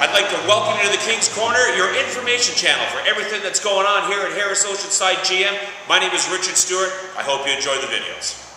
I'd like to welcome you to the King's Corner, your information channel for everything that's going on here at Harris Oceanside GM. My name is Richard Stewart. I hope you enjoy the videos.